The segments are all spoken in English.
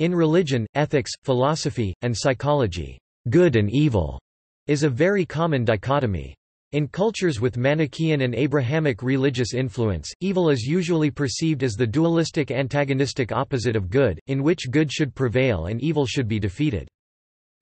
In religion, ethics, philosophy, and psychology, good and evil is a very common dichotomy. In cultures with Manichaean and Abrahamic religious influence, evil is usually perceived as the dualistic antagonistic opposite of good, in which good should prevail and evil should be defeated.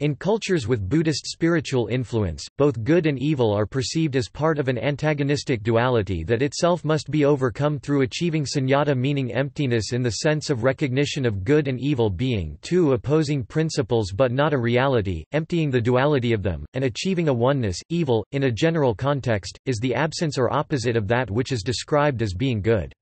In cultures with Buddhist spiritual influence, both good and evil are perceived as part of an antagonistic duality that itself must be overcome through achieving sunyata meaning emptiness in the sense of recognition of good and evil being two opposing principles but not a reality, emptying the duality of them, and achieving a oneness. Evil, in a general context, is the absence or opposite of that which is described as being good.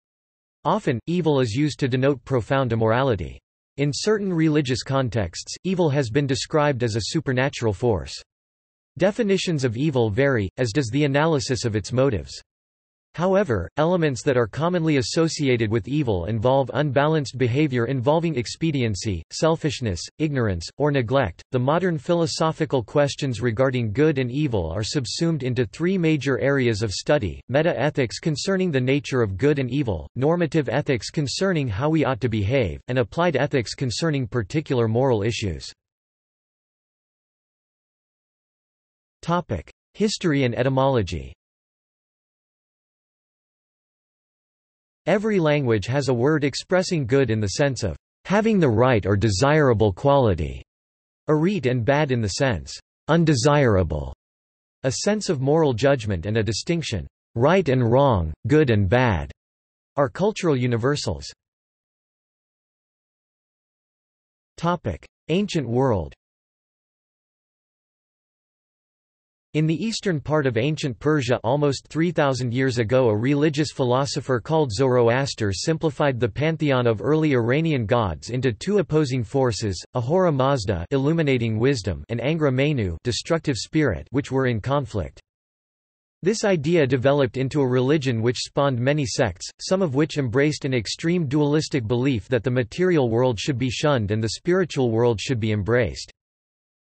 Often, evil is used to denote profound immorality. In certain religious contexts, evil has been described as a supernatural force. Definitions of evil vary, as does the analysis of its motives. However, elements that are commonly associated with evil involve unbalanced behavior involving expediency, selfishness, ignorance, or neglect. The modern philosophical questions regarding good and evil are subsumed into three major areas of study meta ethics concerning the nature of good and evil, normative ethics concerning how we ought to behave, and applied ethics concerning particular moral issues. History and etymology Every language has a word expressing good in the sense of having the right or desirable quality, arete and bad in the sense undesirable, a sense of moral judgment and a distinction. Right and wrong, good and bad are cultural universals. Ancient world In the eastern part of ancient Persia almost 3,000 years ago a religious philosopher called Zoroaster simplified the pantheon of early Iranian gods into two opposing forces, Ahura Mazda illuminating wisdom and Angra Mainyu destructive spirit which were in conflict. This idea developed into a religion which spawned many sects, some of which embraced an extreme dualistic belief that the material world should be shunned and the spiritual world should be embraced.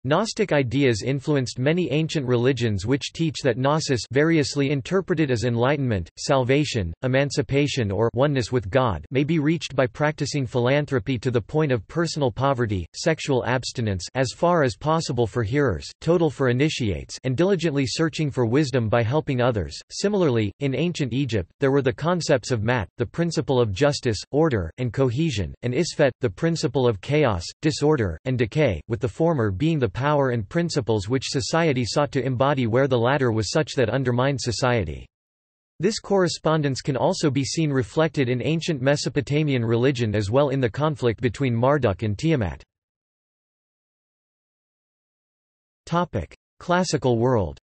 Gnostic ideas influenced many ancient religions which teach that gnosis variously interpreted as enlightenment, salvation, emancipation or oneness with God may be reached by practicing philanthropy to the point of personal poverty, sexual abstinence as far as possible for hearers, total for initiates and diligently searching for wisdom by helping others. Similarly, in ancient Egypt, there were the concepts of Ma'at, the principle of justice, order, and cohesion, and Isfet, the principle of chaos, disorder, and decay, with the former being the power and principles which society sought to embody where the latter was such that undermined society. This correspondence can also be seen reflected in ancient Mesopotamian religion as well in the conflict between Marduk and Tiamat. Classical world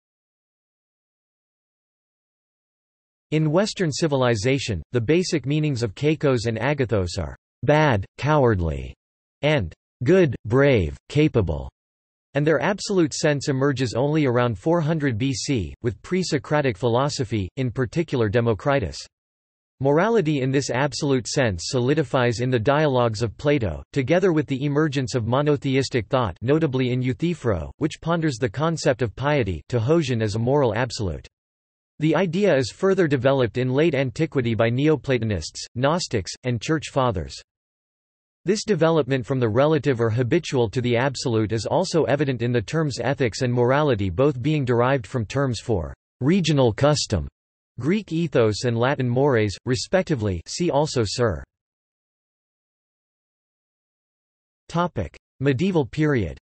In Western civilization, the basic meanings of kakos and agathos are bad, cowardly, and good, brave, capable and their absolute sense emerges only around 400 BC, with pre-Socratic philosophy, in particular Democritus. Morality in this absolute sense solidifies in the dialogues of Plato, together with the emergence of monotheistic thought notably in Euthyphro, which ponders the concept of piety to hosion as a moral absolute. The idea is further developed in late antiquity by Neoplatonists, Gnostics, and Church Fathers. This development from the relative or habitual to the absolute is also evident in the terms ethics and morality both being derived from terms for regional custom, Greek ethos and Latin mores, respectively see also Sir. Medieval period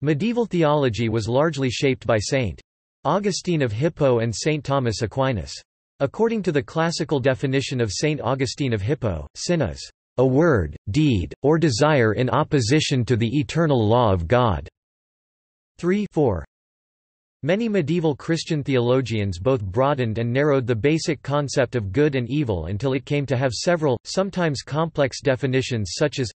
Medieval theology was largely shaped by St. Augustine of Hippo and St. Thomas Aquinas. According to the classical definition of St. Augustine of Hippo, sin is a word, deed, or desire in opposition to the eternal law of God. 3 4. Many medieval Christian theologians both broadened and narrowed the basic concept of good and evil until it came to have several, sometimes complex definitions such as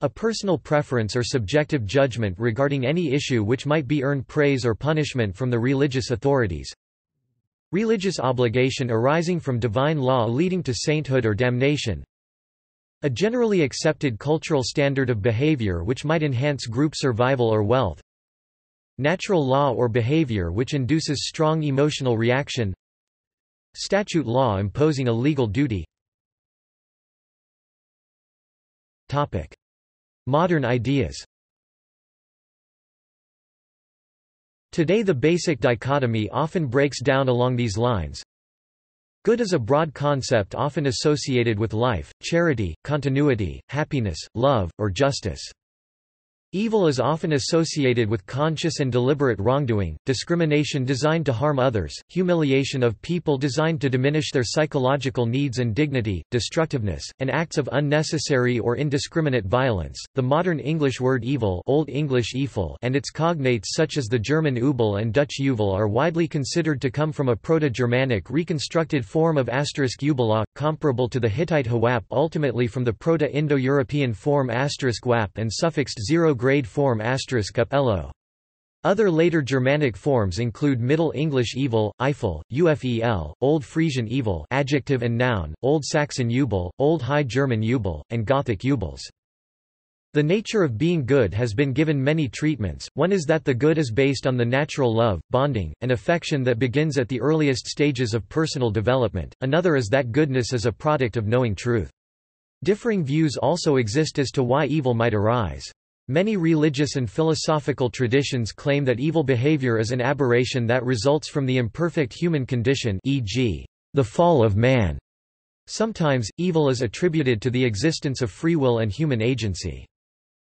a personal preference or subjective judgment regarding any issue which might be earned praise or punishment from the religious authorities, Religious obligation arising from divine law leading to sainthood or damnation. A generally accepted cultural standard of behavior which might enhance group survival or wealth. Natural law or behavior which induces strong emotional reaction. Statute law imposing a legal duty. Topic. Modern ideas Today the basic dichotomy often breaks down along these lines. Good is a broad concept often associated with life, charity, continuity, happiness, love, or justice. Evil is often associated with conscious and deliberate wrongdoing, discrimination designed to harm others, humiliation of people designed to diminish their psychological needs and dignity, destructiveness, and acts of unnecessary or indiscriminate violence. The modern English word evil, Old English evil and its cognates such as the German übel and Dutch uvel are widely considered to come from a Proto-Germanic reconstructed form of asterisk ubala, comparable to the Hittite hawap ultimately from the Proto-Indo-European form asterisk wap and suffixed 0 Grade form *ello. Other later Germanic forms include Middle English evil, eifel, ufel, Old Frisian evil adjective and noun, Old Saxon ubel, Old High German ubel, and Gothic ubels. The nature of being good has been given many treatments, one is that the good is based on the natural love, bonding, and affection that begins at the earliest stages of personal development, another is that goodness is a product of knowing truth. Differing views also exist as to why evil might arise. Many religious and philosophical traditions claim that evil behavior is an aberration that results from the imperfect human condition e.g., the fall of man. Sometimes, evil is attributed to the existence of free will and human agency.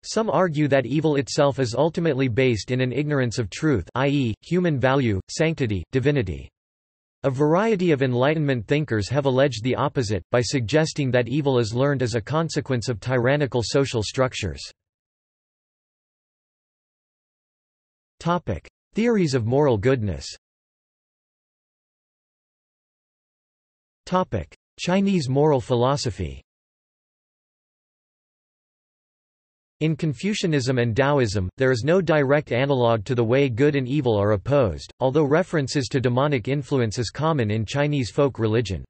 Some argue that evil itself is ultimately based in an ignorance of truth i.e., human value, sanctity, divinity. A variety of Enlightenment thinkers have alleged the opposite, by suggesting that evil is learned as a consequence of tyrannical social structures. Topic: Theories of moral goodness. Topic: Chinese moral philosophy. In Confucianism and Taoism, there is no direct analogue to the way good and evil are opposed, although references to demonic influence is common in Chinese folk religion.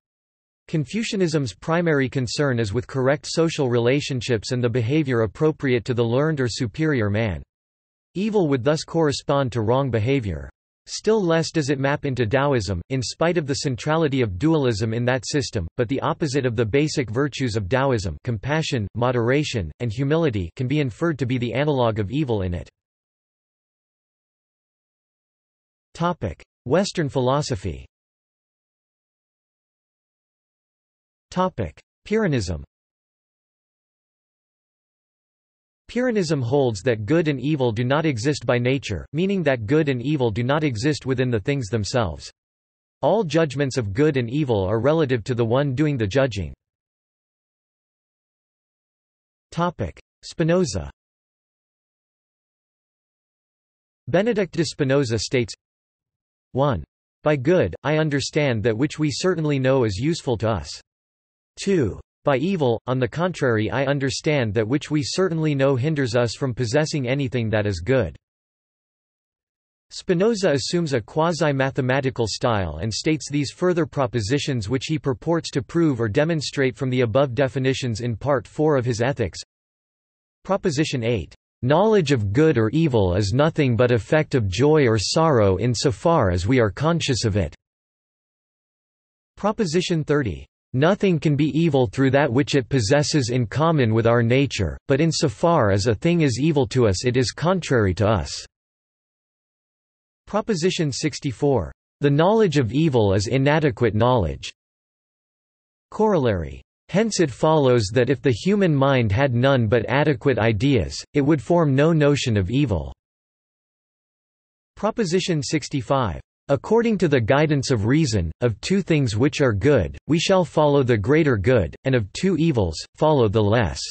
Confucianism's primary concern is with correct social relationships and the behavior appropriate to the learned or superior man. Evil would thus correspond to wrong behavior. Still less does it map into Taoism, in spite of the centrality of dualism in that system, but the opposite of the basic virtues of Taoism compassion, moderation, and humility can be inferred to be the analogue of evil in it. Western philosophy Pyrrhonism Pyrrhonism holds that good and evil do not exist by nature, meaning that good and evil do not exist within the things themselves. All judgments of good and evil are relative to the one doing the judging. Spinoza Benedict de Spinoza states 1. By good, I understand that which we certainly know is useful to us. 2. By evil, on the contrary I understand that which we certainly know hinders us from possessing anything that is good. Spinoza assumes a quasi-mathematical style and states these further propositions which he purports to prove or demonstrate from the above definitions in Part 4 of his Ethics. Proposition 8. Knowledge of good or evil is nothing but effect of joy or sorrow in so far as we are conscious of it. Proposition 30. Nothing can be evil through that which it possesses in common with our nature, but in so far as a thing is evil to us it is contrary to us. Proposition 64. The knowledge of evil is inadequate knowledge. Corollary. Hence it follows that if the human mind had none but adequate ideas, it would form no notion of evil. Proposition 65. According to the guidance of reason, of two things which are good, we shall follow the greater good, and of two evils, follow the less.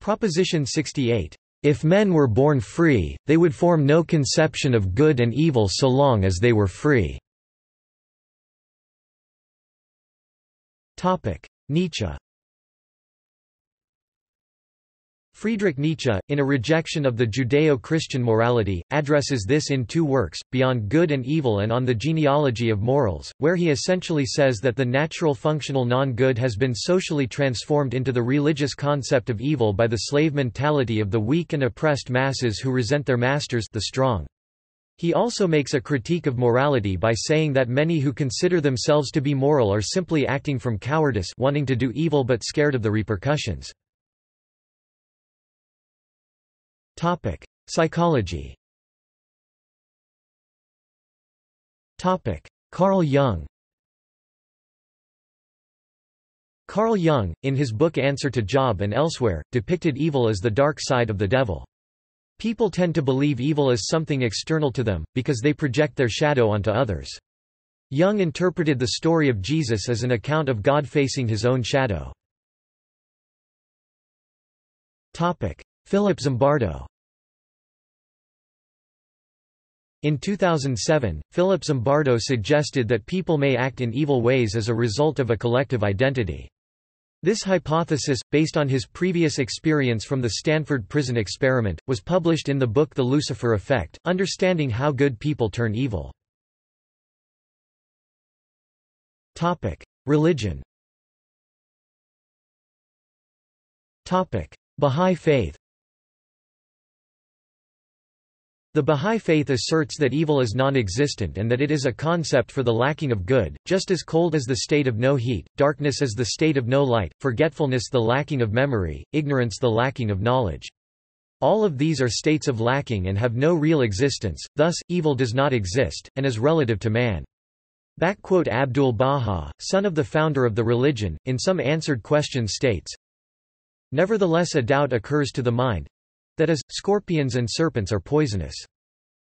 Proposition 68. If men were born free, they would form no conception of good and evil so long as they were free. Nietzsche Friedrich Nietzsche, in a rejection of the Judeo-Christian morality, addresses this in two works, Beyond Good and Evil and On the Genealogy of Morals, where he essentially says that the natural functional non-good has been socially transformed into the religious concept of evil by the slave mentality of the weak and oppressed masses who resent their masters the strong. He also makes a critique of morality by saying that many who consider themselves to be moral are simply acting from cowardice wanting to do evil but scared of the repercussions. Topic: Psychology. Topic: Carl Jung. Carl Jung, in his book Answer to Job and elsewhere, depicted evil as the dark side of the devil. People tend to believe evil is something external to them, because they project their shadow onto others. Jung interpreted the story of Jesus as an account of God facing his own shadow. Philip Zimbardo. In 2007, Philip Zimbardo suggested that people may act in evil ways as a result of a collective identity. This hypothesis, based on his previous experience from the Stanford Prison Experiment, was published in the book The Lucifer Effect, Understanding How Good People Turn Evil. Religion. Bahá'í Faith The Bahá'í Faith asserts that evil is non-existent and that it is a concept for the lacking of good, just as cold is the state of no heat, darkness is the state of no light, forgetfulness the lacking of memory, ignorance the lacking of knowledge. All of these are states of lacking and have no real existence, thus, evil does not exist, and is relative to man. Abdul Baha, son of the founder of the religion, in some answered questions states, Nevertheless a doubt occurs to the mind, that is, scorpions and serpents are poisonous.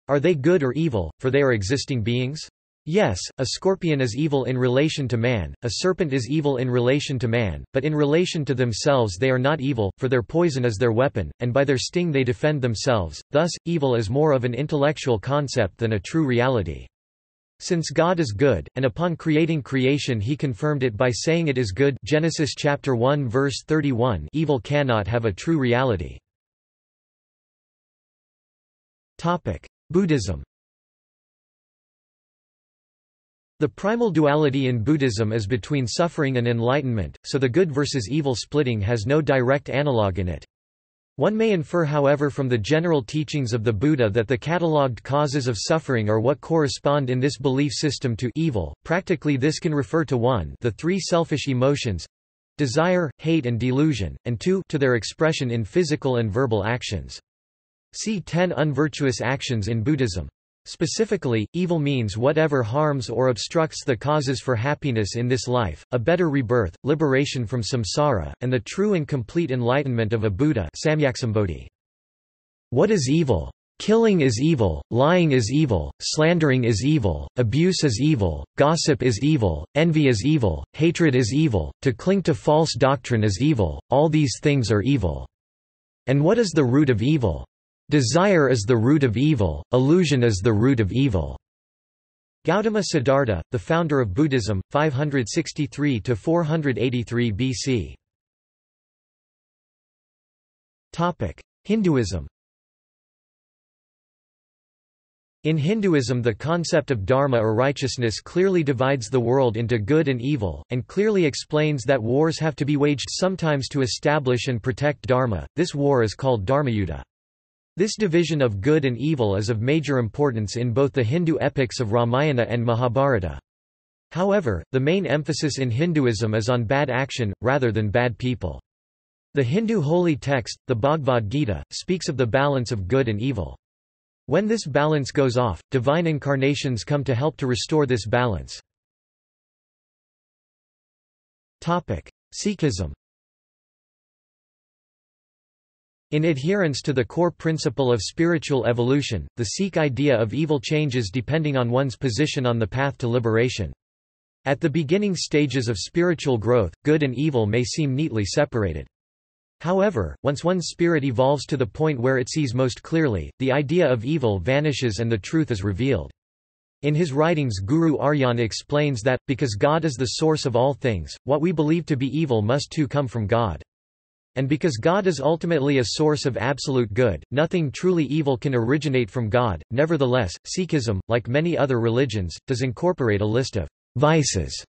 Are they good or evil, for they are existing beings? Yes, a scorpion is evil in relation to man, a serpent is evil in relation to man, but in relation to themselves they are not evil, for their poison is their weapon, and by their sting they defend themselves, thus, evil is more of an intellectual concept than a true reality. Since God is good, and upon creating creation he confirmed it by saying it is good Genesis chapter 1 verse 31 evil cannot have a true reality. Buddhism The primal duality in Buddhism is between suffering and enlightenment, so the good versus evil splitting has no direct analogue in it. One may infer however from the general teachings of the Buddha that the catalogued causes of suffering are what correspond in this belief system to evil. Practically this can refer to 1 the three selfish emotions desire, hate and delusion, and 2 to their expression in physical and verbal actions. See 10 unvirtuous actions in Buddhism. Specifically, evil means whatever harms or obstructs the causes for happiness in this life, a better rebirth, liberation from samsara, and the true and complete enlightenment of a Buddha What is evil? Killing is evil, lying is evil, slandering is evil, abuse is evil, gossip is evil, envy is evil, hatred is evil, to cling to false doctrine is evil, all these things are evil. And what is the root of evil? Desire is the root of evil, illusion is the root of evil. Gautama Siddhartha, the founder of Buddhism, 563 to 483 BC. Topic: Hinduism In Hinduism the concept of dharma or righteousness clearly divides the world into good and evil, and clearly explains that wars have to be waged sometimes to establish and protect dharma, this war is called dharmayuddha. This division of good and evil is of major importance in both the Hindu epics of Ramayana and Mahabharata. However, the main emphasis in Hinduism is on bad action, rather than bad people. The Hindu holy text, the Bhagavad Gita, speaks of the balance of good and evil. When this balance goes off, divine incarnations come to help to restore this balance. Sikhism In adherence to the core principle of spiritual evolution, the Sikh idea of evil changes depending on one's position on the path to liberation. At the beginning stages of spiritual growth, good and evil may seem neatly separated. However, once one's spirit evolves to the point where it sees most clearly, the idea of evil vanishes and the truth is revealed. In his writings Guru Arjan explains that, because God is the source of all things, what we believe to be evil must too come from God. And because God is ultimately a source of absolute good, nothing truly evil can originate from God. Nevertheless, Sikhism, like many other religions, does incorporate a list of vices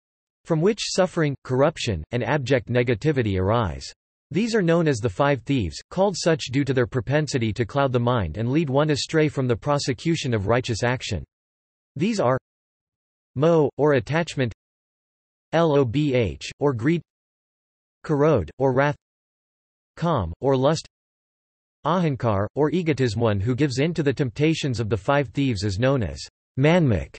from which suffering, corruption, and abject negativity arise. These are known as the five thieves, called such due to their propensity to cloud the mind and lead one astray from the prosecution of righteous action. These are Moh, or attachment lobh, or greed krodh, or wrath Kam, or lust Ahankar, or egotism one who gives in to the temptations of the five thieves is known as manmukh,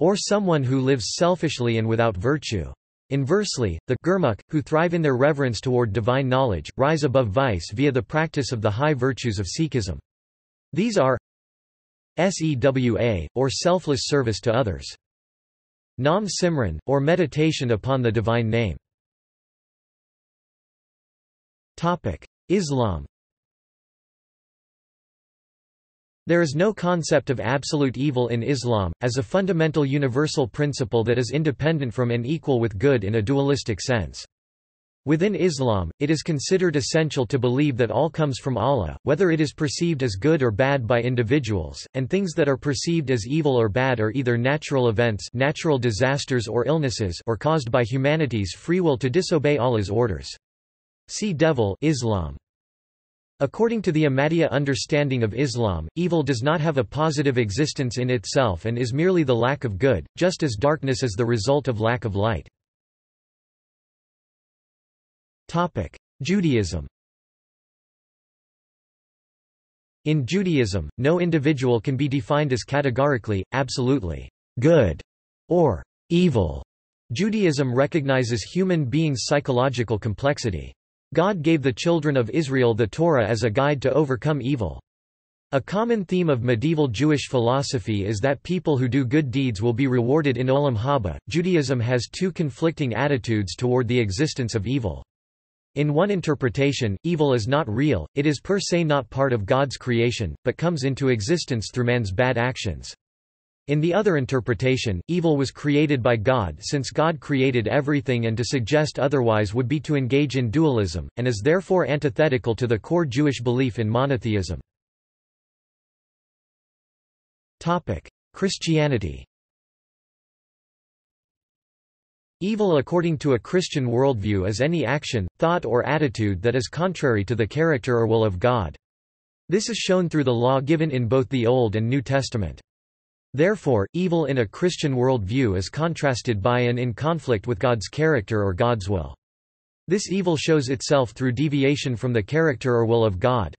or someone who lives selfishly and without virtue. Inversely, the gurmukh, who thrive in their reverence toward divine knowledge, rise above vice via the practice of the high virtues of Sikhism. These are Sewa, or selfless service to others. Nam Simran, or meditation upon the divine name. Islam There is no concept of absolute evil in Islam, as a fundamental universal principle that is independent from and equal with good in a dualistic sense. Within Islam, it is considered essential to believe that all comes from Allah, whether it is perceived as good or bad by individuals, and things that are perceived as evil or bad are either natural events natural disasters or illnesses or caused by humanity's free will to disobey Allah's orders. See Devil Islam. According to the Ahmadiyya understanding of Islam, evil does not have a positive existence in itself and is merely the lack of good, just as darkness is the result of lack of light. Judaism In Judaism, no individual can be defined as categorically, absolutely, good or evil. Judaism recognizes human beings' psychological complexity. God gave the children of Israel the Torah as a guide to overcome evil. A common theme of medieval Jewish philosophy is that people who do good deeds will be rewarded in Olam Haba. Judaism has two conflicting attitudes toward the existence of evil. In one interpretation, evil is not real, it is per se not part of God's creation, but comes into existence through man's bad actions. In the other interpretation, evil was created by God since God created everything and to suggest otherwise would be to engage in dualism, and is therefore antithetical to the core Jewish belief in monotheism. Christianity Evil according to a Christian worldview is any action, thought or attitude that is contrary to the character or will of God. This is shown through the law given in both the Old and New Testament. Therefore, evil in a Christian worldview is contrasted by and in conflict with God's character or God's will. This evil shows itself through deviation from the character or will of God.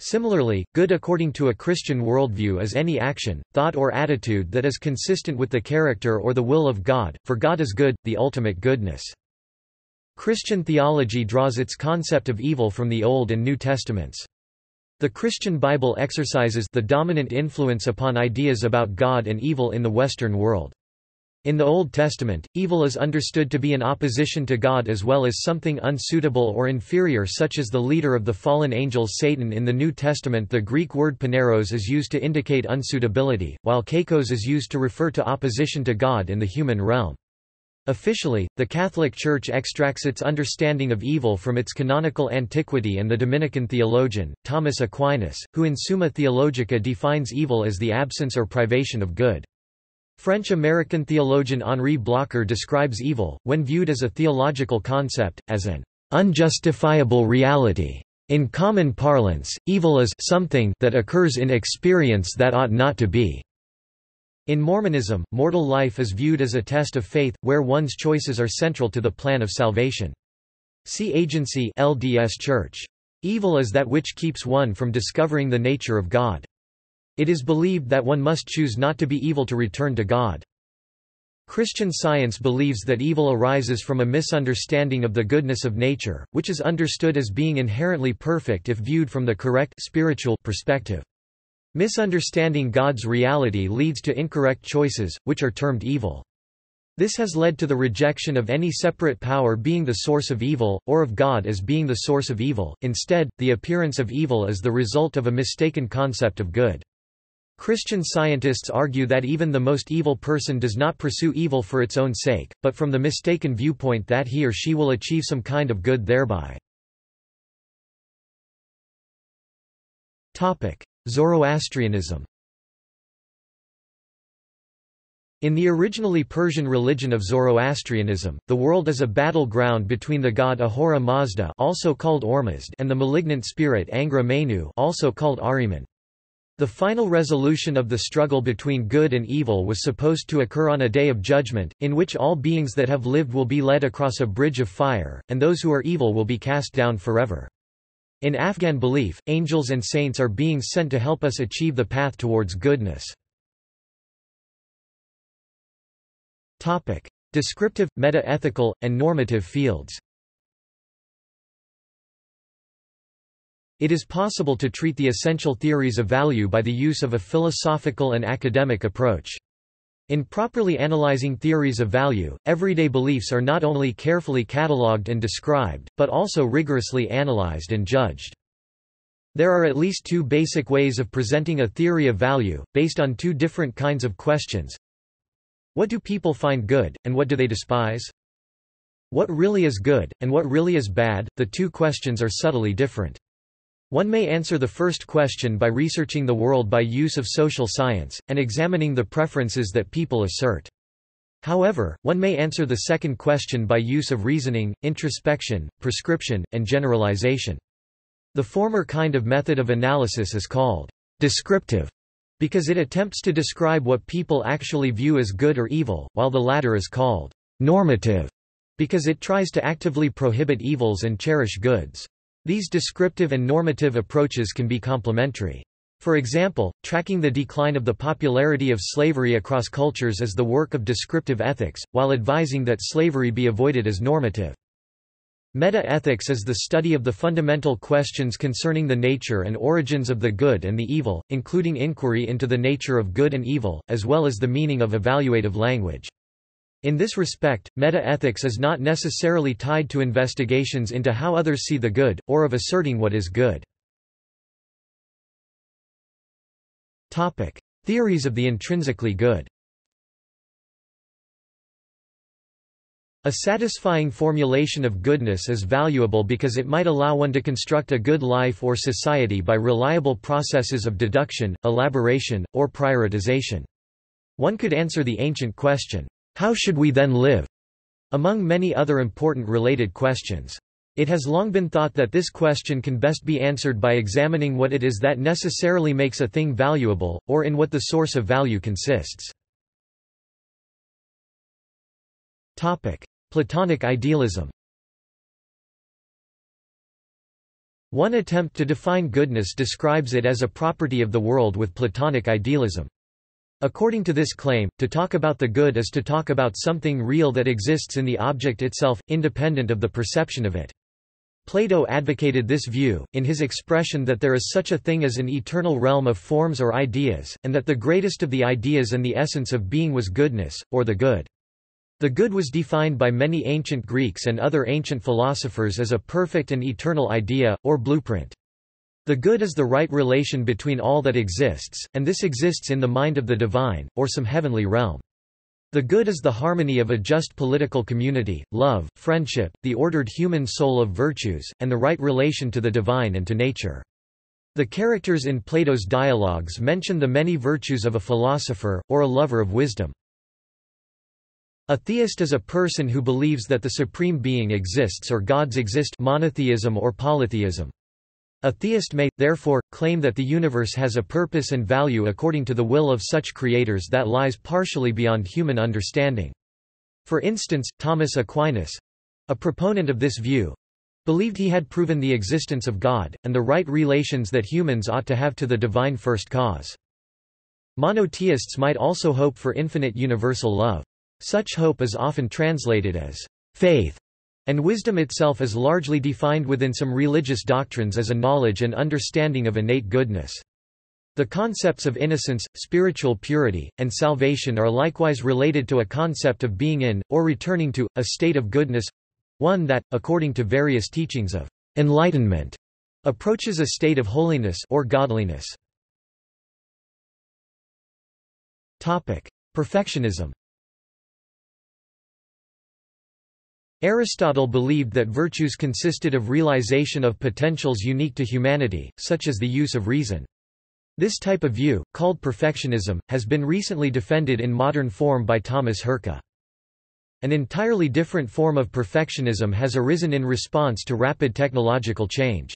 Similarly, good according to a Christian worldview is any action, thought or attitude that is consistent with the character or the will of God, for God is good, the ultimate goodness. Christian theology draws its concept of evil from the Old and New Testaments. The Christian Bible exercises the dominant influence upon ideas about God and evil in the Western world. In the Old Testament, evil is understood to be in opposition to God as well as something unsuitable or inferior such as the leader of the fallen angels Satan in the New Testament the Greek word poneros is used to indicate unsuitability, while kakos is used to refer to opposition to God in the human realm. Officially, the Catholic Church extracts its understanding of evil from its canonical antiquity and the Dominican theologian, Thomas Aquinas, who in Summa Theologica defines evil as the absence or privation of good. French-American theologian Henri Blocher describes evil, when viewed as a theological concept, as an unjustifiable reality. In common parlance, evil is something that occurs in experience that ought not to be. In Mormonism, mortal life is viewed as a test of faith, where one's choices are central to the plan of salvation. See Agency LDS Church. Evil is that which keeps one from discovering the nature of God. It is believed that one must choose not to be evil to return to God. Christian Science believes that evil arises from a misunderstanding of the goodness of nature, which is understood as being inherently perfect if viewed from the correct spiritual perspective. Misunderstanding God's reality leads to incorrect choices, which are termed evil. This has led to the rejection of any separate power being the source of evil, or of God as being the source of evil. Instead, the appearance of evil is the result of a mistaken concept of good. Christian scientists argue that even the most evil person does not pursue evil for its own sake, but from the mistaken viewpoint that he or she will achieve some kind of good thereby. Zoroastrianism In the originally Persian religion of Zoroastrianism, the world is a battleground between the god Ahura Mazda also called Ormazd and the malignant spirit Angra Mainyu also called Ahriman. The final resolution of the struggle between good and evil was supposed to occur on a day of judgment, in which all beings that have lived will be led across a bridge of fire, and those who are evil will be cast down forever. In Afghan belief, angels and saints are beings sent to help us achieve the path towards goodness. Descriptive, meta-ethical, and normative fields It is possible to treat the essential theories of value by the use of a philosophical and academic approach. In properly analyzing theories of value, everyday beliefs are not only carefully catalogued and described, but also rigorously analyzed and judged. There are at least two basic ways of presenting a theory of value, based on two different kinds of questions. What do people find good, and what do they despise? What really is good, and what really is bad, the two questions are subtly different. One may answer the first question by researching the world by use of social science, and examining the preferences that people assert. However, one may answer the second question by use of reasoning, introspection, prescription, and generalization. The former kind of method of analysis is called descriptive, because it attempts to describe what people actually view as good or evil, while the latter is called normative, because it tries to actively prohibit evils and cherish goods. These descriptive and normative approaches can be complementary. For example, tracking the decline of the popularity of slavery across cultures is the work of descriptive ethics, while advising that slavery be avoided as normative. Meta-ethics is the study of the fundamental questions concerning the nature and origins of the good and the evil, including inquiry into the nature of good and evil, as well as the meaning of evaluative language. In this respect, meta-ethics is not necessarily tied to investigations into how others see the good, or of asserting what is good. Theories of the intrinsically good A satisfying formulation of goodness is valuable because it might allow one to construct a good life or society by reliable processes of deduction, elaboration, or prioritization. One could answer the ancient question, how should we then live? Among many other important related questions. It has long been thought that this question can best be answered by examining what it is that necessarily makes a thing valuable, or in what the source of value consists. Platonic idealism One attempt to define goodness describes it as a property of the world with Platonic idealism. According to this claim, to talk about the good is to talk about something real that exists in the object itself, independent of the perception of it. Plato advocated this view, in his expression that there is such a thing as an eternal realm of forms or ideas, and that the greatest of the ideas and the essence of being was goodness, or the good. The good was defined by many ancient Greeks and other ancient philosophers as a perfect and eternal idea, or blueprint. The good is the right relation between all that exists, and this exists in the mind of the divine, or some heavenly realm. The good is the harmony of a just political community, love, friendship, the ordered human soul of virtues, and the right relation to the divine and to nature. The characters in Plato's dialogues mention the many virtues of a philosopher, or a lover of wisdom. A theist is a person who believes that the supreme being exists or gods exist monotheism or polytheism. A theist may, therefore, claim that the universe has a purpose and value according to the will of such creators that lies partially beyond human understanding. For instance, Thomas Aquinas—a proponent of this view, believed he had proven the existence of God, and the right relations that humans ought to have to the divine first cause. Monotheists might also hope for infinite universal love. Such hope is often translated as faith and wisdom itself is largely defined within some religious doctrines as a knowledge and understanding of innate goodness. The concepts of innocence, spiritual purity, and salvation are likewise related to a concept of being in, or returning to, a state of goodness—one that, according to various teachings of enlightenment, approaches a state of holiness or godliness. Perfectionism Aristotle believed that virtues consisted of realization of potentials unique to humanity, such as the use of reason. This type of view, called perfectionism, has been recently defended in modern form by Thomas Hurka. An entirely different form of perfectionism has arisen in response to rapid technological change.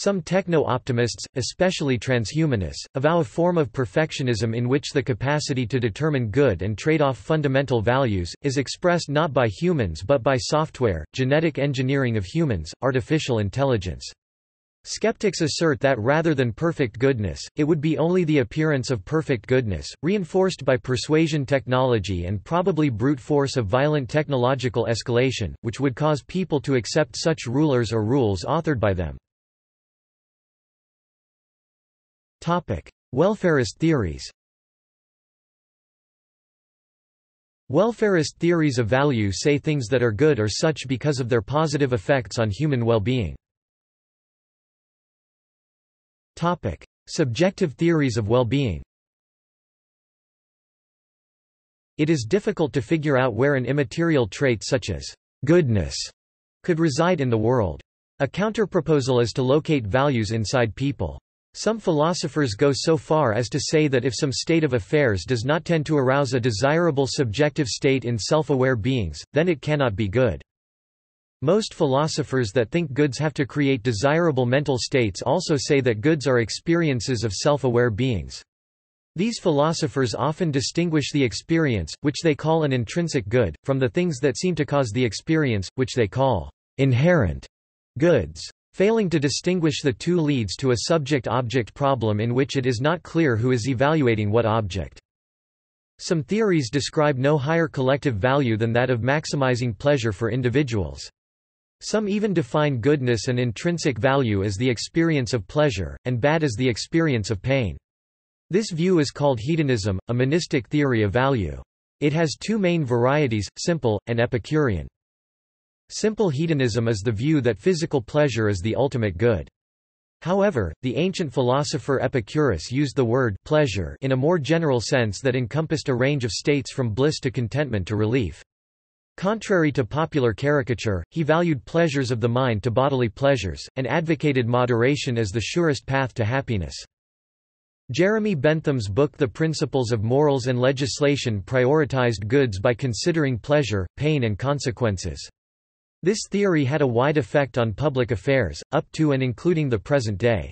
Some techno-optimists, especially transhumanists, avow a form of perfectionism in which the capacity to determine good and trade off fundamental values, is expressed not by humans but by software, genetic engineering of humans, artificial intelligence. Skeptics assert that rather than perfect goodness, it would be only the appearance of perfect goodness, reinforced by persuasion technology and probably brute force of violent technological escalation, which would cause people to accept such rulers or rules authored by them. Welfarist theories Welfarist theories of value say things that are good are such because of their positive effects on human well-being. Subjective theories of well-being It is difficult to figure out where an immaterial trait such as goodness could reside in the world. A counterproposal is to locate values inside people. Some philosophers go so far as to say that if some state of affairs does not tend to arouse a desirable subjective state in self-aware beings, then it cannot be good. Most philosophers that think goods have to create desirable mental states also say that goods are experiences of self-aware beings. These philosophers often distinguish the experience, which they call an intrinsic good, from the things that seem to cause the experience, which they call inherent goods. Failing to distinguish the two leads to a subject-object problem in which it is not clear who is evaluating what object. Some theories describe no higher collective value than that of maximizing pleasure for individuals. Some even define goodness and intrinsic value as the experience of pleasure, and bad as the experience of pain. This view is called hedonism, a monistic theory of value. It has two main varieties, simple, and Epicurean. Simple hedonism is the view that physical pleasure is the ultimate good. However, the ancient philosopher Epicurus used the word pleasure in a more general sense that encompassed a range of states from bliss to contentment to relief. Contrary to popular caricature, he valued pleasures of the mind to bodily pleasures, and advocated moderation as the surest path to happiness. Jeremy Bentham's book The Principles of Morals and Legislation prioritized goods by considering pleasure, pain and consequences. This theory had a wide effect on public affairs, up to and including the present day.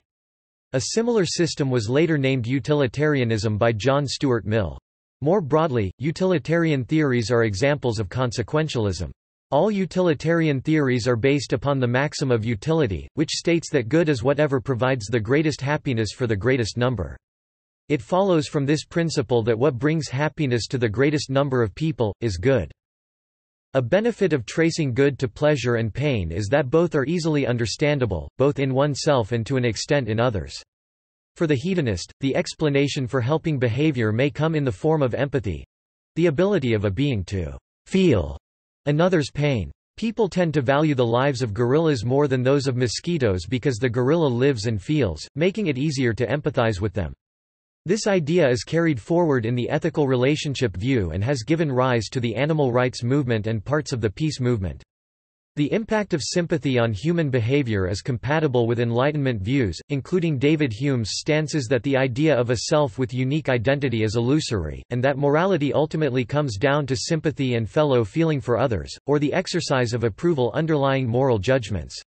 A similar system was later named utilitarianism by John Stuart Mill. More broadly, utilitarian theories are examples of consequentialism. All utilitarian theories are based upon the maxim of utility, which states that good is whatever provides the greatest happiness for the greatest number. It follows from this principle that what brings happiness to the greatest number of people, is good. A benefit of tracing good to pleasure and pain is that both are easily understandable, both in oneself and to an extent in others. For the hedonist, the explanation for helping behavior may come in the form of empathy—the ability of a being to feel another's pain. People tend to value the lives of gorillas more than those of mosquitoes because the gorilla lives and feels, making it easier to empathize with them. This idea is carried forward in the ethical relationship view and has given rise to the animal rights movement and parts of the peace movement. The impact of sympathy on human behavior is compatible with Enlightenment views, including David Hume's stances that the idea of a self with unique identity is illusory, and that morality ultimately comes down to sympathy and fellow feeling for others, or the exercise of approval underlying moral judgments.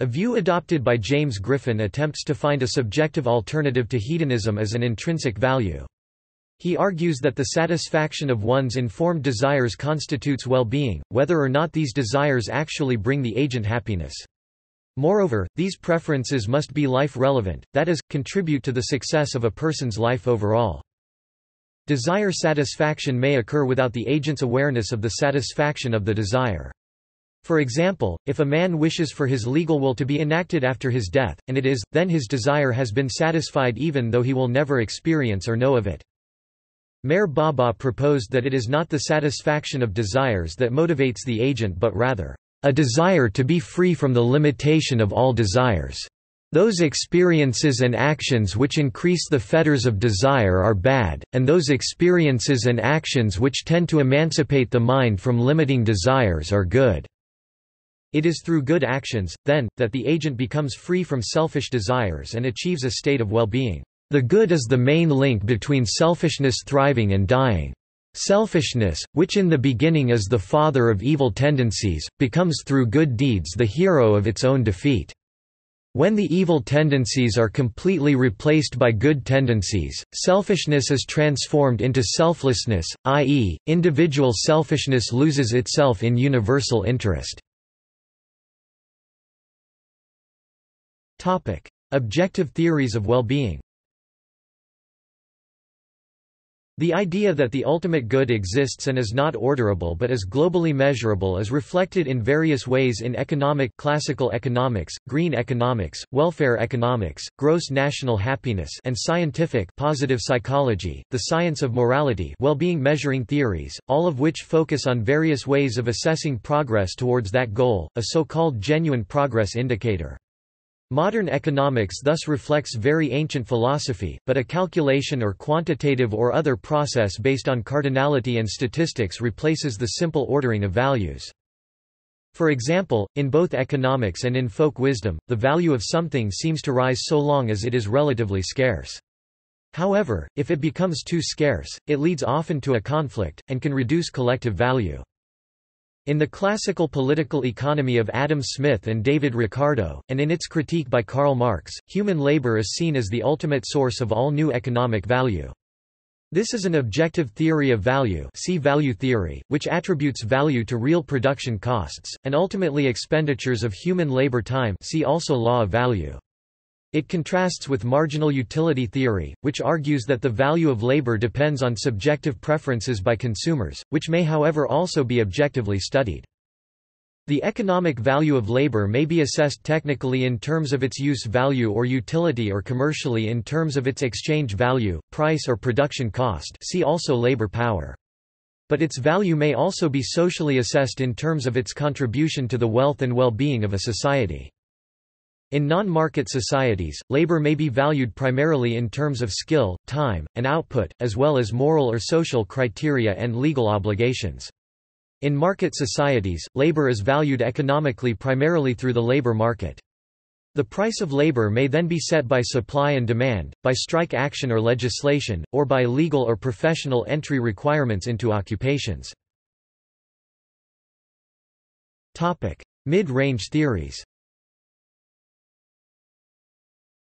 A view adopted by James Griffin attempts to find a subjective alternative to hedonism as an intrinsic value. He argues that the satisfaction of one's informed desires constitutes well-being, whether or not these desires actually bring the agent happiness. Moreover, these preferences must be life-relevant, that is, contribute to the success of a person's life overall. Desire satisfaction may occur without the agent's awareness of the satisfaction of the desire. For example, if a man wishes for his legal will to be enacted after his death, and it is, then his desire has been satisfied even though he will never experience or know of it. Meher Baba proposed that it is not the satisfaction of desires that motivates the agent but rather, a desire to be free from the limitation of all desires. Those experiences and actions which increase the fetters of desire are bad, and those experiences and actions which tend to emancipate the mind from limiting desires are good. It is through good actions, then, that the agent becomes free from selfish desires and achieves a state of well-being. The good is the main link between selfishness thriving and dying. Selfishness, which in the beginning is the father of evil tendencies, becomes through good deeds the hero of its own defeat. When the evil tendencies are completely replaced by good tendencies, selfishness is transformed into selflessness, i.e., individual selfishness loses itself in universal interest. Objective theories of well-being The idea that the ultimate good exists and is not orderable but is globally measurable is reflected in various ways in economic classical economics, green economics, welfare economics, gross national happiness and scientific positive psychology, the science of morality well-being measuring theories, all of which focus on various ways of assessing progress towards that goal, a so-called genuine progress indicator. Modern economics thus reflects very ancient philosophy, but a calculation or quantitative or other process based on cardinality and statistics replaces the simple ordering of values. For example, in both economics and in folk wisdom, the value of something seems to rise so long as it is relatively scarce. However, if it becomes too scarce, it leads often to a conflict, and can reduce collective value. In the classical political economy of Adam Smith and David Ricardo, and in its critique by Karl Marx, human labor is seen as the ultimate source of all new economic value. This is an objective theory of value see value theory, which attributes value to real production costs, and ultimately expenditures of human labor time see also law of value. It contrasts with marginal utility theory, which argues that the value of labor depends on subjective preferences by consumers, which may however also be objectively studied. The economic value of labor may be assessed technically in terms of its use value or utility or commercially in terms of its exchange value, price or production cost see also labor power. But its value may also be socially assessed in terms of its contribution to the wealth and well-being of a society. In non-market societies, labor may be valued primarily in terms of skill, time, and output, as well as moral or social criteria and legal obligations. In market societies, labor is valued economically primarily through the labor market. The price of labor may then be set by supply and demand, by strike action or legislation, or by legal or professional entry requirements into occupations. Mid-range theories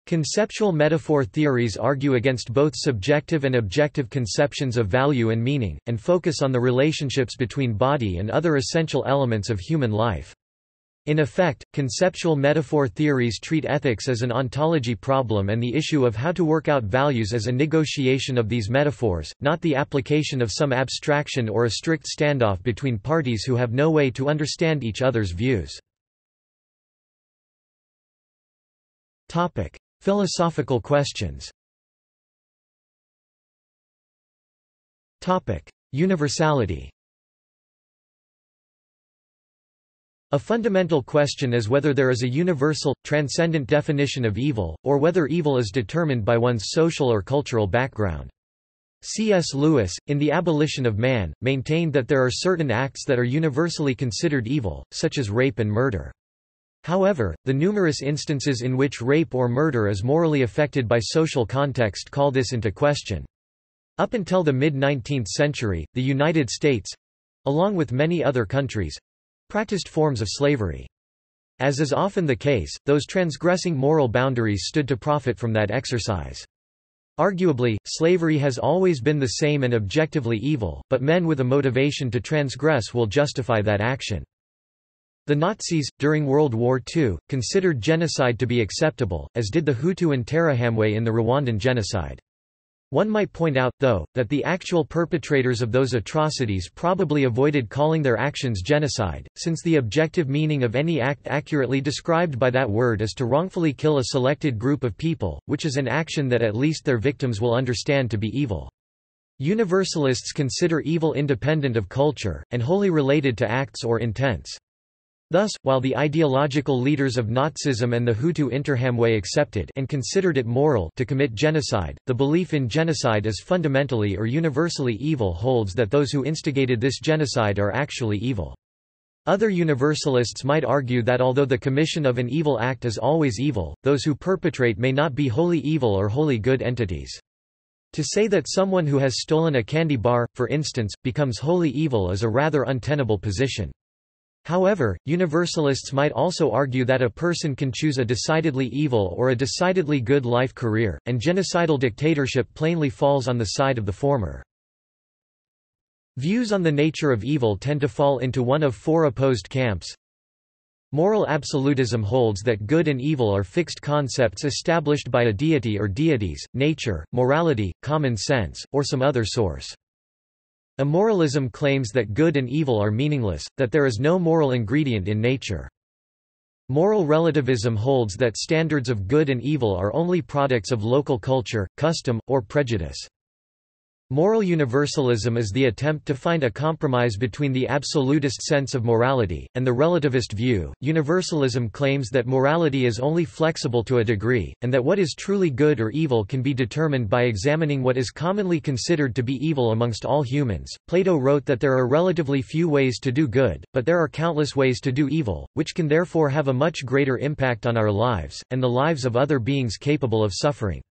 Conceptual metaphor theories argue against both subjective and objective conceptions of value and meaning, and focus on the relationships between body and other essential elements of human life. In effect, conceptual metaphor theories treat ethics as an ontology problem and the issue of how to work out values as a negotiation of these metaphors, not the application of some abstraction or a strict standoff between parties who have no way to understand each other's views. Philosophical questions Universality A fundamental question is whether there is a universal, transcendent definition of evil, or whether evil is determined by one's social or cultural background. C.S. Lewis, in The Abolition of Man, maintained that there are certain acts that are universally considered evil, such as rape and murder. However, the numerous instances in which rape or murder is morally affected by social context call this into question. Up until the mid-19th century, the United States—along with many other countries—practiced forms of slavery. As is often the case, those transgressing moral boundaries stood to profit from that exercise. Arguably, slavery has always been the same and objectively evil, but men with a motivation to transgress will justify that action. The Nazis, during World War II, considered genocide to be acceptable, as did the Hutu and Interahamwe in the Rwandan genocide. One might point out, though, that the actual perpetrators of those atrocities probably avoided calling their actions genocide, since the objective meaning of any act accurately described by that word is to wrongfully kill a selected group of people, which is an action that at least their victims will understand to be evil. Universalists consider evil independent of culture, and wholly related to acts or intents. Thus, while the ideological leaders of Nazism and the Hutu Interahamwe accepted and considered it moral to commit genocide, the belief in genocide as fundamentally or universally evil holds that those who instigated this genocide are actually evil. Other universalists might argue that although the commission of an evil act is always evil, those who perpetrate may not be wholly evil or wholly good entities. To say that someone who has stolen a candy bar, for instance, becomes wholly evil is a rather untenable position. However, Universalists might also argue that a person can choose a decidedly evil or a decidedly good life career, and genocidal dictatorship plainly falls on the side of the former. Views on the nature of evil tend to fall into one of four opposed camps. Moral absolutism holds that good and evil are fixed concepts established by a deity or deities, nature, morality, common sense, or some other source. Immoralism claims that good and evil are meaningless, that there is no moral ingredient in nature. Moral relativism holds that standards of good and evil are only products of local culture, custom, or prejudice. Moral universalism is the attempt to find a compromise between the absolutist sense of morality, and the relativist view. Universalism claims that morality is only flexible to a degree, and that what is truly good or evil can be determined by examining what is commonly considered to be evil amongst all humans. Plato wrote that there are relatively few ways to do good, but there are countless ways to do evil, which can therefore have a much greater impact on our lives, and the lives of other beings capable of suffering.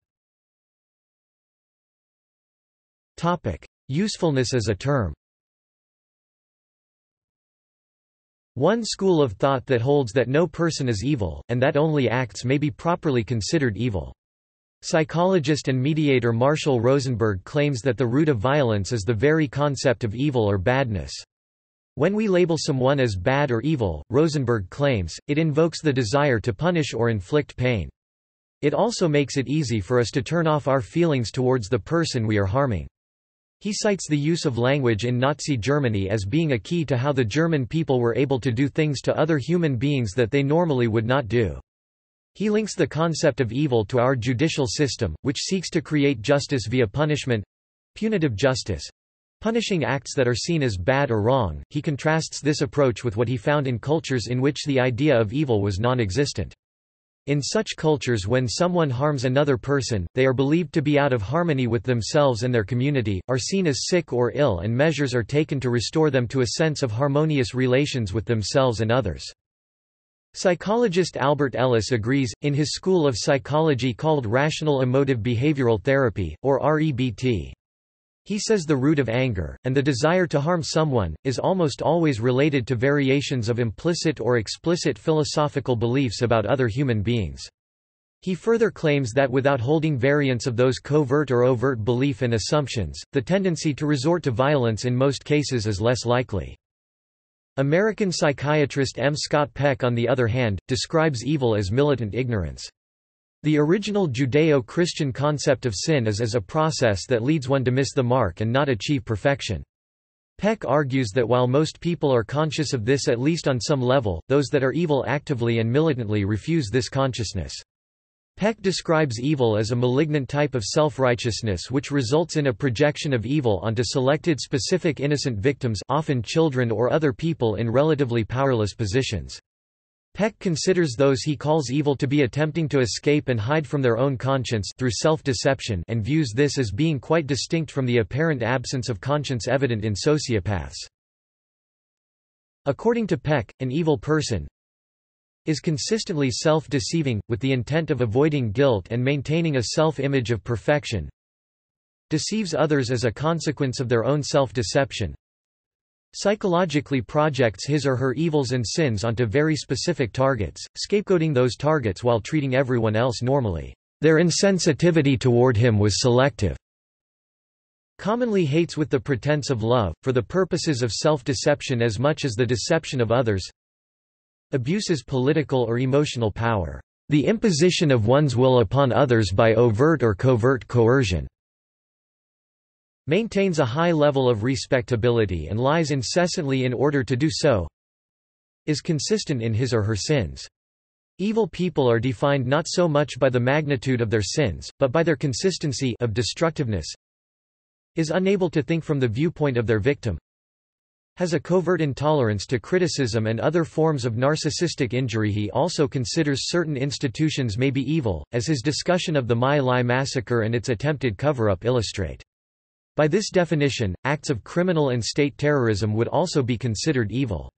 Topic: Usefulness as a term. One school of thought that holds that no person is evil, and that only acts may be properly considered evil. Psychologist and mediator Marshall Rosenberg claims that the root of violence is the very concept of evil or badness. When we label someone as bad or evil, Rosenberg claims, it invokes the desire to punish or inflict pain. It also makes it easy for us to turn off our feelings towards the person we are harming. He cites the use of language in Nazi Germany as being a key to how the German people were able to do things to other human beings that they normally would not do. He links the concept of evil to our judicial system, which seeks to create justice via punishment—punitive justice, punishing acts that are seen as bad or wrong. He contrasts this approach with what he found in cultures in which the idea of evil was non-existent. In such cultures when someone harms another person, they are believed to be out of harmony with themselves and their community, are seen as sick or ill and measures are taken to restore them to a sense of harmonious relations with themselves and others. Psychologist Albert Ellis agrees, in his school of psychology called Rational Emotive Behavioral Therapy, or REBT. He says the root of anger, and the desire to harm someone, is almost always related to variations of implicit or explicit philosophical beliefs about other human beings. He further claims that without holding variants of those covert or overt belief and assumptions, the tendency to resort to violence in most cases is less likely. American psychiatrist M. Scott Peck on the other hand, describes evil as militant ignorance. The original Judeo-Christian concept of sin is as a process that leads one to miss the mark and not achieve perfection. Peck argues that while most people are conscious of this at least on some level, those that are evil actively and militantly refuse this consciousness. Peck describes evil as a malignant type of self-righteousness which results in a projection of evil onto selected specific innocent victims often children or other people in relatively powerless positions. Peck considers those he calls evil to be attempting to escape and hide from their own conscience through self-deception and views this as being quite distinct from the apparent absence of conscience evident in sociopaths. According to Peck, an evil person is consistently self-deceiving, with the intent of avoiding guilt and maintaining a self-image of perfection, deceives others as a consequence of their own self-deception, psychologically projects his or her evils and sins onto very specific targets, scapegoating those targets while treating everyone else normally. Their insensitivity toward him was selective. Commonly hates with the pretense of love, for the purposes of self-deception as much as the deception of others. Abuses political or emotional power. The imposition of one's will upon others by overt or covert coercion maintains a high level of respectability and lies incessantly in order to do so, is consistent in his or her sins. Evil people are defined not so much by the magnitude of their sins, but by their consistency of destructiveness, is unable to think from the viewpoint of their victim, has a covert intolerance to criticism and other forms of narcissistic injury he also considers certain institutions may be evil, as his discussion of the My Lai massacre and its attempted cover-up illustrate. By this definition, acts of criminal and state terrorism would also be considered evil.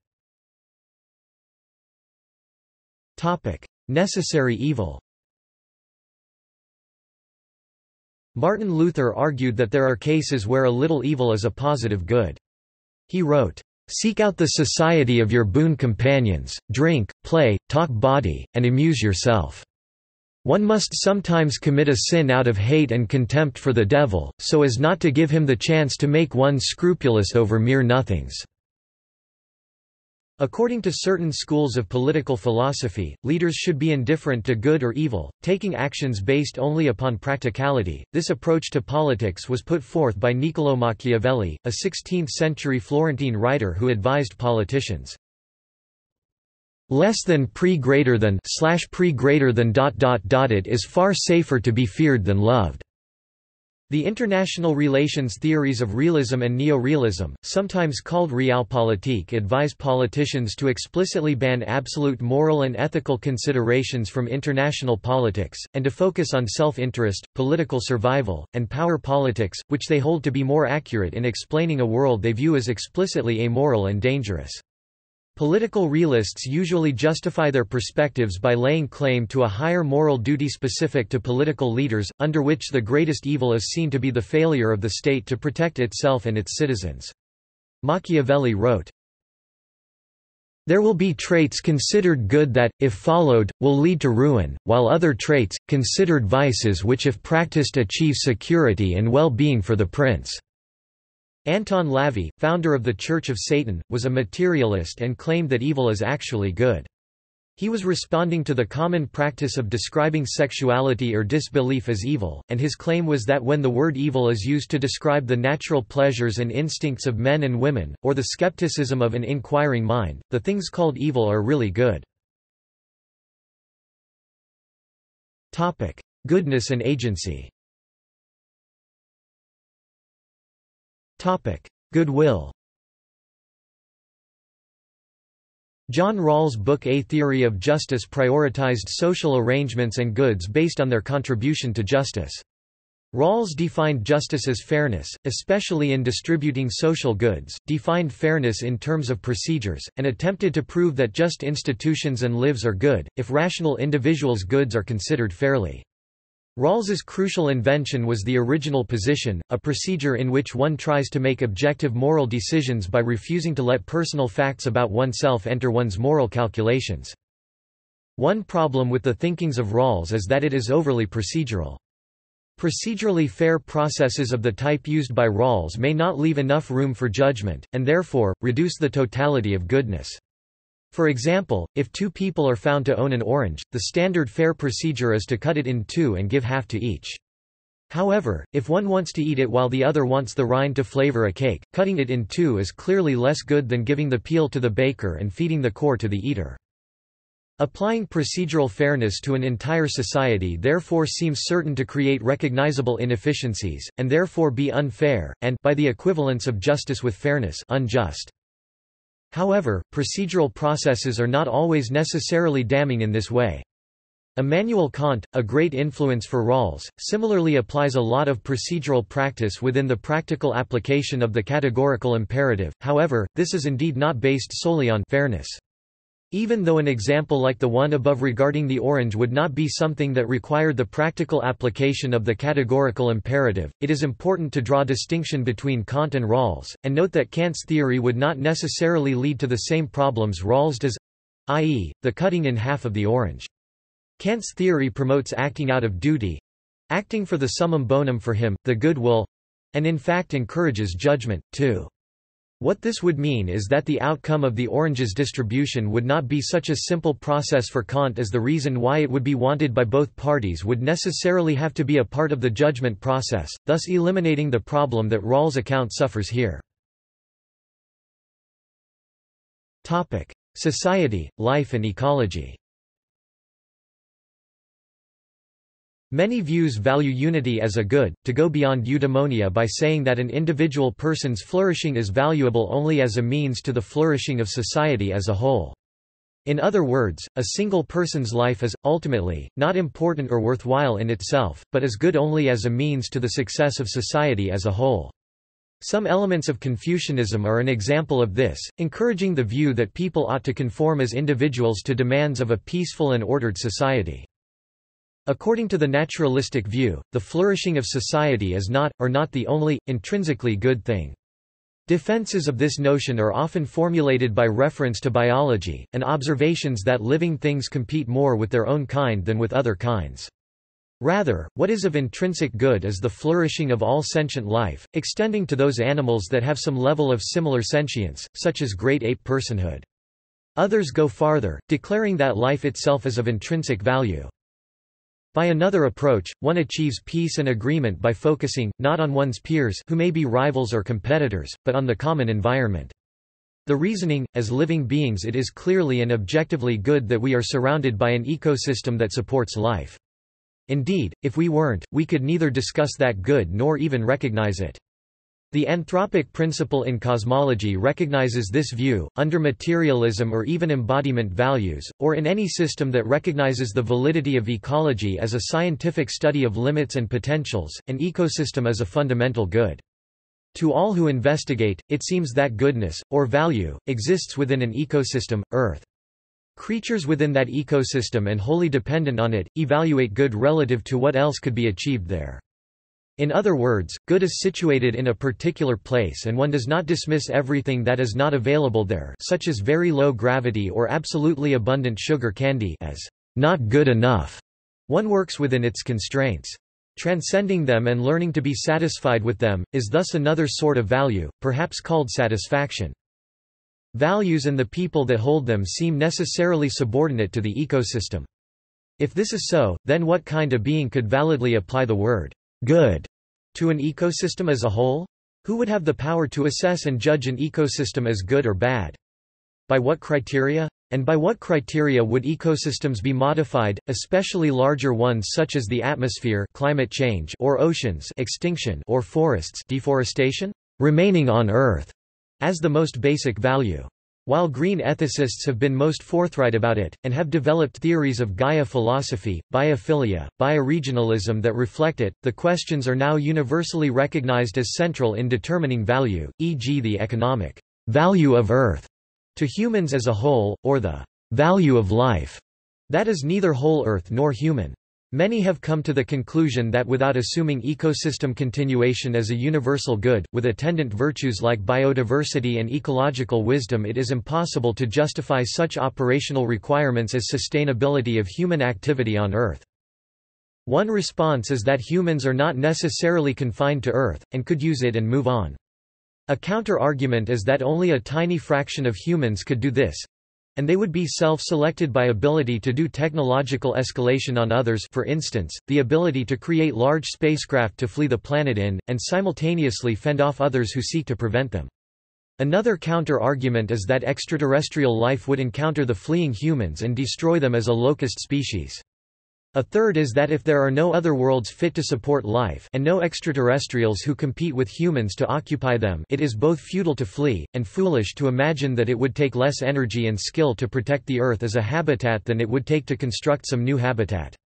Topic: Necessary evil Martin Luther argued that there are cases where a little evil is a positive good. He wrote, Seek out the society of your boon companions, drink, play, talk body, and amuse yourself. One must sometimes commit a sin out of hate and contempt for the devil, so as not to give him the chance to make one scrupulous over mere nothings. According to certain schools of political philosophy, leaders should be indifferent to good or evil, taking actions based only upon practicality. This approach to politics was put forth by Niccolò Machiavelli, a 16th-century Florentine writer who advised politicians less than pre greater than slash pre greater than dot dot dot it is far safer to be feared than loved. The international relations theories of realism and neorealism, sometimes called realpolitik advise politicians to explicitly ban absolute moral and ethical considerations from international politics, and to focus on self-interest, political survival, and power politics, which they hold to be more accurate in explaining a world they view as explicitly amoral and dangerous. Political realists usually justify their perspectives by laying claim to a higher moral duty specific to political leaders, under which the greatest evil is seen to be the failure of the state to protect itself and its citizens. Machiavelli wrote, there will be traits considered good that, if followed, will lead to ruin, while other traits, considered vices which if practiced achieve security and well-being for the prince. Anton LaVey, founder of the Church of Satan, was a materialist and claimed that evil is actually good. He was responding to the common practice of describing sexuality or disbelief as evil, and his claim was that when the word evil is used to describe the natural pleasures and instincts of men and women, or the skepticism of an inquiring mind, the things called evil are really good. Goodness and agency Goodwill John Rawls' book A Theory of Justice prioritized social arrangements and goods based on their contribution to justice. Rawls defined justice as fairness, especially in distributing social goods, defined fairness in terms of procedures, and attempted to prove that just institutions and lives are good, if rational individuals' goods are considered fairly. Rawls's crucial invention was the original position, a procedure in which one tries to make objective moral decisions by refusing to let personal facts about oneself enter one's moral calculations. One problem with the thinkings of Rawls is that it is overly procedural. Procedurally fair processes of the type used by Rawls may not leave enough room for judgment, and therefore, reduce the totality of goodness. For example, if two people are found to own an orange, the standard fair procedure is to cut it in two and give half to each. However, if one wants to eat it while the other wants the rind to flavor a cake, cutting it in two is clearly less good than giving the peel to the baker and feeding the core to the eater. Applying procedural fairness to an entire society therefore seems certain to create recognizable inefficiencies, and therefore be unfair, and by the equivalence of justice with fairness unjust. However, procedural processes are not always necessarily damning in this way. Immanuel Kant, a great influence for Rawls, similarly applies a lot of procedural practice within the practical application of the categorical imperative, however, this is indeed not based solely on fairness. Even though an example like the one above regarding the orange would not be something that required the practical application of the categorical imperative, it is important to draw distinction between Kant and Rawls, and note that Kant's theory would not necessarily lead to the same problems Rawls does i.e., the cutting in half of the orange. Kant's theory promotes acting out of duty—acting for the summum bonum for him, the good will—and in fact encourages judgment, too. What this would mean is that the outcome of the oranges distribution would not be such a simple process for Kant as the reason why it would be wanted by both parties would necessarily have to be a part of the judgment process, thus eliminating the problem that Rawls' account suffers here. Society, life and ecology Many views value unity as a good, to go beyond eudaimonia by saying that an individual person's flourishing is valuable only as a means to the flourishing of society as a whole. In other words, a single person's life is, ultimately, not important or worthwhile in itself, but is good only as a means to the success of society as a whole. Some elements of Confucianism are an example of this, encouraging the view that people ought to conform as individuals to demands of a peaceful and ordered society. According to the naturalistic view, the flourishing of society is not, or not the only, intrinsically good thing. Defenses of this notion are often formulated by reference to biology, and observations that living things compete more with their own kind than with other kinds. Rather, what is of intrinsic good is the flourishing of all sentient life, extending to those animals that have some level of similar sentience, such as great ape personhood. Others go farther, declaring that life itself is of intrinsic value. By another approach, one achieves peace and agreement by focusing, not on one's peers who may be rivals or competitors, but on the common environment. The reasoning, as living beings it is clearly and objectively good that we are surrounded by an ecosystem that supports life. Indeed, if we weren't, we could neither discuss that good nor even recognize it. The anthropic principle in cosmology recognizes this view, under materialism or even embodiment values, or in any system that recognizes the validity of ecology as a scientific study of limits and potentials, an ecosystem is a fundamental good. To all who investigate, it seems that goodness, or value, exists within an ecosystem, Earth. Creatures within that ecosystem and wholly dependent on it, evaluate good relative to what else could be achieved there. In other words, good is situated in a particular place and one does not dismiss everything that is not available there such as very low gravity or absolutely abundant sugar candy as not good enough. One works within its constraints. Transcending them and learning to be satisfied with them, is thus another sort of value, perhaps called satisfaction. Values and the people that hold them seem necessarily subordinate to the ecosystem. If this is so, then what kind of being could validly apply the word good to an ecosystem as a whole? Who would have the power to assess and judge an ecosystem as good or bad? By what criteria? And by what criteria would ecosystems be modified, especially larger ones such as the atmosphere climate change or oceans extinction or forests deforestation? Remaining on Earth as the most basic value. While green ethicists have been most forthright about it, and have developed theories of Gaia philosophy, biophilia, bioregionalism that reflect it, the questions are now universally recognized as central in determining value, e.g. the economic value of Earth to humans as a whole, or the value of life that is neither whole Earth nor human. Many have come to the conclusion that without assuming ecosystem continuation as a universal good, with attendant virtues like biodiversity and ecological wisdom it is impossible to justify such operational requirements as sustainability of human activity on Earth. One response is that humans are not necessarily confined to Earth, and could use it and move on. A counter-argument is that only a tiny fraction of humans could do this, and they would be self-selected by ability to do technological escalation on others for instance, the ability to create large spacecraft to flee the planet in, and simultaneously fend off others who seek to prevent them. Another counter-argument is that extraterrestrial life would encounter the fleeing humans and destroy them as a locust species. A third is that if there are no other worlds fit to support life and no extraterrestrials who compete with humans to occupy them it is both futile to flee, and foolish to imagine that it would take less energy and skill to protect the Earth as a habitat than it would take to construct some new habitat.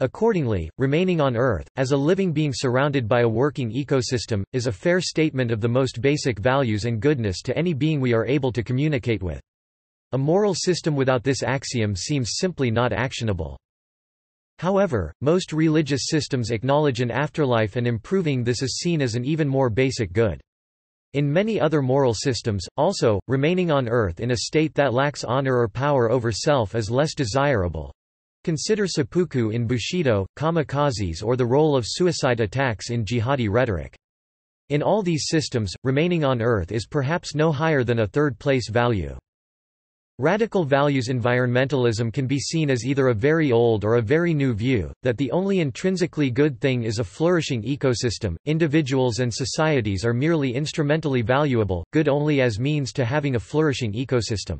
Accordingly, remaining on Earth, as a living being surrounded by a working ecosystem, is a fair statement of the most basic values and goodness to any being we are able to communicate with. A moral system without this axiom seems simply not actionable. However, most religious systems acknowledge an afterlife and improving this is seen as an even more basic good. In many other moral systems, also, remaining on earth in a state that lacks honor or power over self is less desirable. Consider seppuku in Bushido, kamikazes or the role of suicide attacks in jihadi rhetoric. In all these systems, remaining on earth is perhaps no higher than a third-place value. Radical values environmentalism can be seen as either a very old or a very new view, that the only intrinsically good thing is a flourishing ecosystem, individuals and societies are merely instrumentally valuable, good only as means to having a flourishing ecosystem.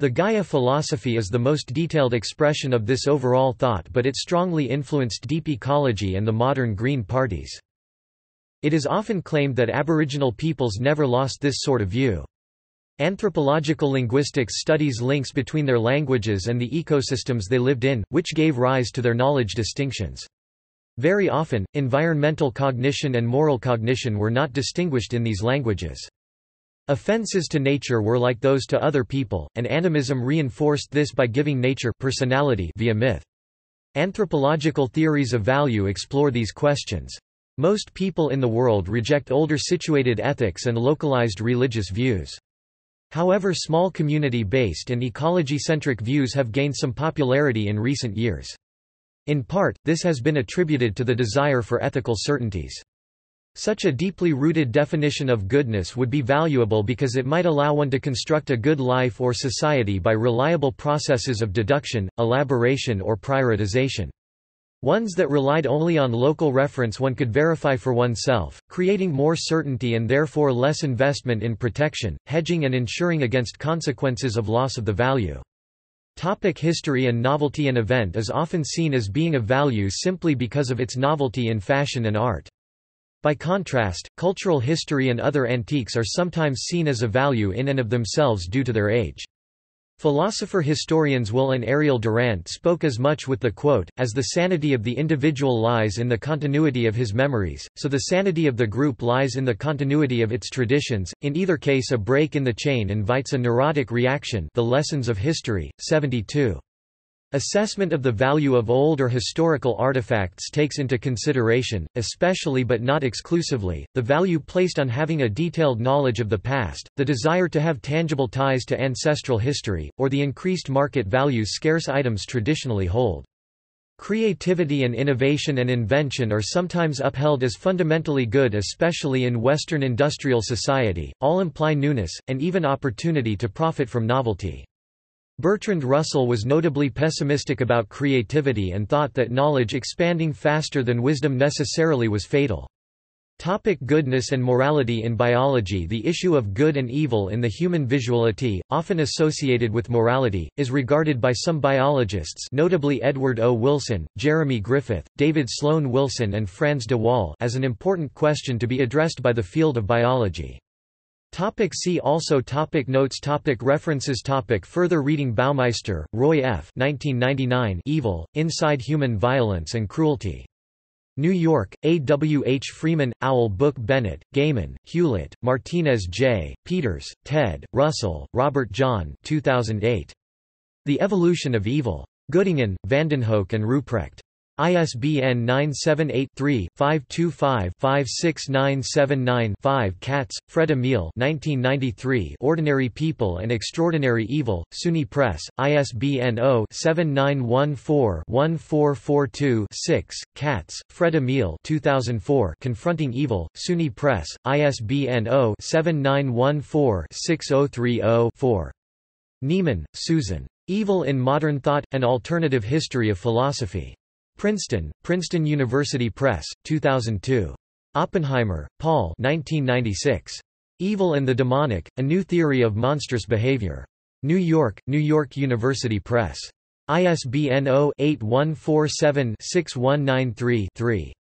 The Gaia philosophy is the most detailed expression of this overall thought but it strongly influenced deep ecology and the modern Green parties. It is often claimed that Aboriginal peoples never lost this sort of view. Anthropological linguistics studies links between their languages and the ecosystems they lived in, which gave rise to their knowledge distinctions. Very often, environmental cognition and moral cognition were not distinguished in these languages. Offenses to nature were like those to other people, and animism reinforced this by giving nature personality via myth. Anthropological theories of value explore these questions. Most people in the world reject older situated ethics and localized religious views. However small community-based and ecology-centric views have gained some popularity in recent years. In part, this has been attributed to the desire for ethical certainties. Such a deeply rooted definition of goodness would be valuable because it might allow one to construct a good life or society by reliable processes of deduction, elaboration or prioritization. Ones that relied only on local reference one could verify for oneself, creating more certainty and therefore less investment in protection, hedging and insuring against consequences of loss of the value. Topic history and novelty An event is often seen as being of value simply because of its novelty in fashion and art. By contrast, cultural history and other antiques are sometimes seen as a value in and of themselves due to their age. Philosopher-historians Will and Ariel Durant spoke as much with the quote, as the sanity of the individual lies in the continuity of his memories, so the sanity of the group lies in the continuity of its traditions. In either case a break in the chain invites a neurotic reaction the lessons of history, 72. Assessment of the value of old or historical artifacts takes into consideration, especially but not exclusively, the value placed on having a detailed knowledge of the past, the desire to have tangible ties to ancestral history, or the increased market value scarce items traditionally hold. Creativity and innovation and invention are sometimes upheld as fundamentally good especially in Western industrial society, all imply newness, and even opportunity to profit from novelty. Bertrand Russell was notably pessimistic about creativity and thought that knowledge expanding faster than wisdom necessarily was fatal. Topic goodness and morality In biology the issue of good and evil in the human visuality, often associated with morality, is regarded by some biologists notably Edward O. Wilson, Jeremy Griffith, David Sloan Wilson and Frans de Waal as an important question to be addressed by the field of biology. Topic see also topic Notes topic References topic Further reading Baumeister, Roy F. 1999 Evil, Inside Human Violence and Cruelty. New York, A. W. H. Freeman, Owl Book Bennett, Gaymon, Hewlett, Martinez J., Peters, Ted, Russell, Robert John 2008. The Evolution of Evil. Göttingen, Vandenhoeck and Ruprecht. ISBN 978-3-525-56979-5 Katz, Fred Emil 1993 Ordinary People and Extraordinary Evil, SUNY Press, ISBN 0-7914-1442-6, Katz, Fred Emil 2004 Confronting Evil, SUNY Press, ISBN 0-7914-6030-4. Neiman, Susan. Evil in Modern Thought – An Alternative History of Philosophy. Princeton, Princeton University Press, 2002. Oppenheimer, Paul 1996. Evil and the Demonic, A New Theory of Monstrous Behavior. New York, New York University Press. ISBN 0-8147-6193-3.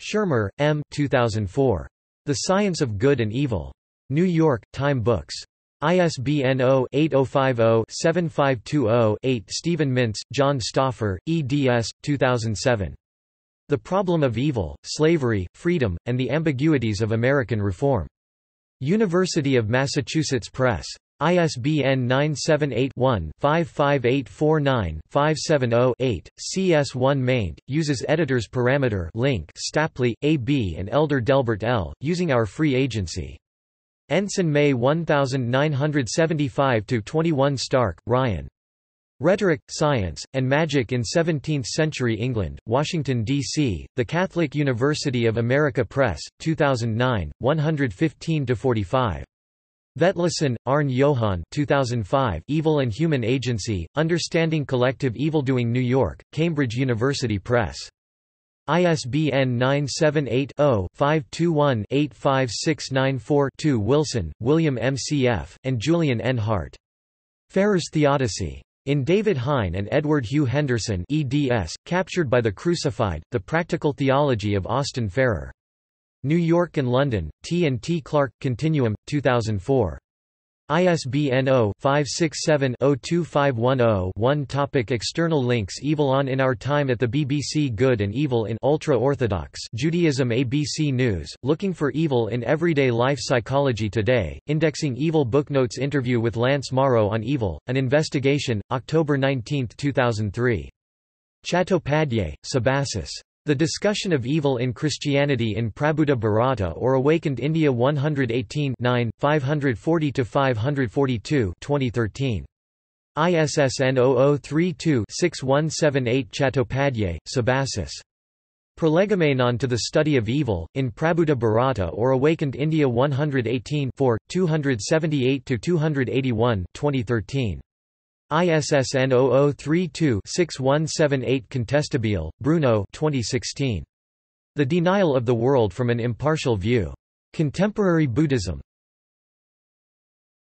Shermer, M. 2004. The Science of Good and Evil. New York, Time Books. ISBN 0-8050-7520-8 Steven Mintz, John Stauffer, eds. 2007. The Problem of Evil, Slavery, Freedom, and the Ambiguities of American Reform. University of Massachusetts Press. ISBN 978-1-55849-570-8. CS1 maint, uses editors parameter link Stapley, A.B. and Elder Delbert L., using our free agency. Ensign May 1975–21 Stark, Ryan. Rhetoric, Science, and Magic in Seventeenth-Century England, Washington, D.C., The Catholic University of America Press, 2009, 115–45. Vetlesen, Arne Johan 2005 Evil and Human Agency, Understanding Collective Evildoing New York, Cambridge University Press. ISBN 978-0-521-85694-2 Wilson, William M. C. F., and Julian N. Hart. Farrer's Theodicy. In David Hein and Edward Hugh Henderson eds, Captured by the Crucified, The Practical Theology of Austin Farrer. New York and London, T. and T. Clark, Continuum, 2004. ISBN 0-567-02510-1 Topic External links Evil on In Our Time at the BBC Good and Evil in Ultra-Orthodox Judaism ABC News, looking for evil in everyday life Psychology Today, indexing evil booknotes Interview with Lance Morrow on Evil, An Investigation, October 19, 2003. Chattopadhyay, Subhasis. The Discussion of Evil in Christianity in Prabuddha Bharata or Awakened India 118 540–542 2013. ISSN 0032-6178 Chattopadhyay, Subhasis. Prolegomenon to the Study of Evil, in Prabuddha Bharata or Awakened India 118 278–281 2013. ISSN 0032-6178 Contestabile, Bruno 2016. The Denial of the World from an Impartial View. Contemporary Buddhism.